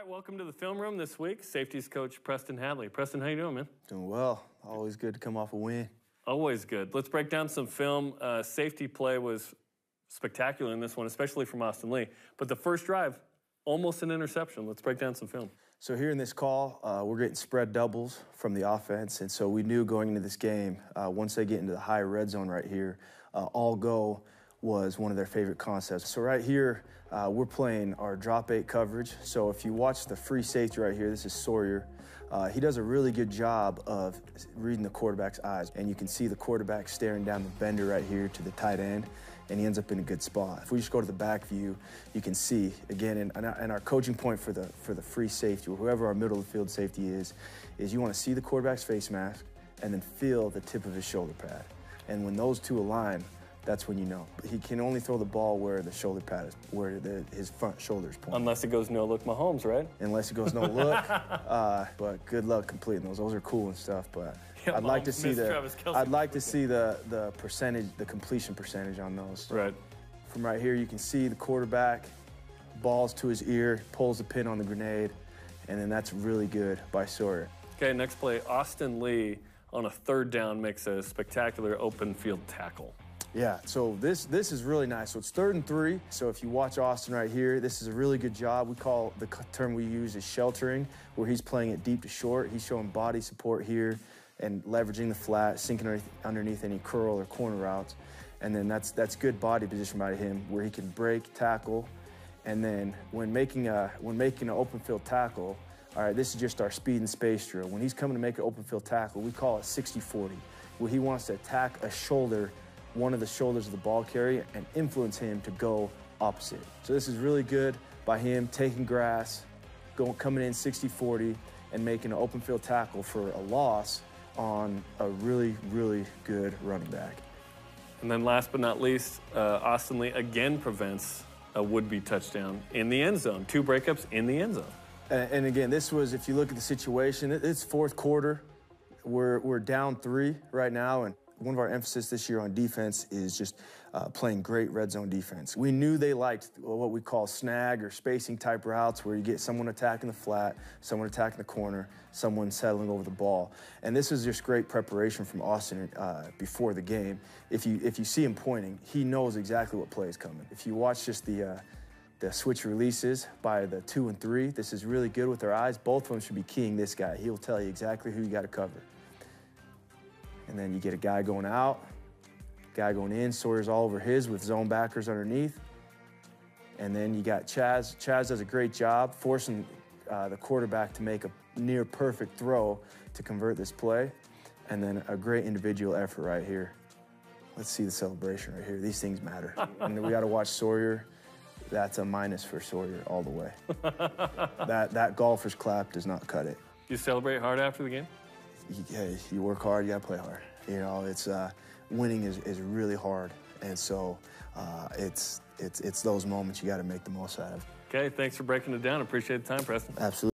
Right, welcome to the film room this week. Safeties coach Preston Hadley. Preston, how you doing, man? Doing well. Always good to come off a win. Always good. Let's break down some film. Uh, safety play was spectacular in this one, especially from Austin Lee. But the first drive, almost an interception. Let's break down some film. So here in this call, uh, we're getting spread doubles from the offense, and so we knew going into this game, uh, once they get into the high red zone right here, uh, all go was one of their favorite concepts. So right here, uh, we're playing our drop eight coverage. So if you watch the free safety right here, this is Sawyer. Uh, he does a really good job of reading the quarterback's eyes, and you can see the quarterback staring down the bender right here to the tight end, and he ends up in a good spot. If we just go to the back view, you can see again, and, our coaching point for the for the free safety, or whoever our middle of the field safety is, is you want to see the quarterback's face mask and then feel the tip of his shoulder pad, and when those two align, that's when you know. He can only throw the ball where the shoulder pad is, where the, his front shoulder's pointing. Unless it goes no look Mahomes, right? Unless it goes no look. uh, but good luck completing those. Those are cool and stuff. But Yeah, I'd like to see the. I'd like to see the the percentage, the completion percentage on those. Right. From right here, you can see the quarterback, balls to his ear, pulls the pin on the grenade, and then that's really good by Sawyer. Okay, next play. Austin Lee on a third down makes a spectacular open field tackle. Yeah, so this this is really nice. So it's third and three. So if you watch Austin right here, this is a really good job. We call the term we use is sheltering, where he's playing it deep to short. He's showing body support here and leveraging the flat, sinking underneath, any curl or corner routes. And then that's that's good body position by him, where he can break, tackle, and then when making a when making an open field tackle, all right, this is just our speed and space drill. When he's coming to make an open field tackle, we call it 60-40, where he wants to attack a shoulder one of the shoulders of the ball carrier and influence him to go opposite. So this is really good by him taking grass, going coming in 60-40 and making an open field tackle for a loss on a really, really good running back. And then last but not least, uh, Austin Lee again prevents a would-be touchdown in the end zone. Two breakups in the end zone. And, and again, this was, if you look at the situation, it- it's fourth quarter. We're, we're down three right now, and one of our emphasis this year on defense is just uh, playing great red zone defense. We knew they liked what we call snag or spacing type routes, where you get someone attacking the flat, someone attacking the corner, someone settling over the ball. And this is just great preparation from Austin uh, before the game. If you if you see him pointing, he knows exactly what play is coming. If you watch just the uh, the switch releases by the two and three. This is really good with their eyes. Both of them should be keying this guy. He'll tell you exactly who you got to cover. And then you get a guy going out, guy going in, Sawyer's all over his with zone backers underneath. And then you got Chaz. Chaz does a great job forcing uh, the quarterback to make a near perfect throw to convert this play. And then a great individual effort right here. Let's see the celebration right here. These things matter. and then we got to watch Sawyer. That's a minus for Sawyer all the way. that that golfer's clap does not cut it. You celebrate hard after the game? You, hey, you work hard, you gotta play hard. You know, it's uh, winning is, is really hard, and so uh, it's it's it's those moments you got to make the most out of. Okay, thanks for breaking it down. Appreciate the time, Preston. Absolutely.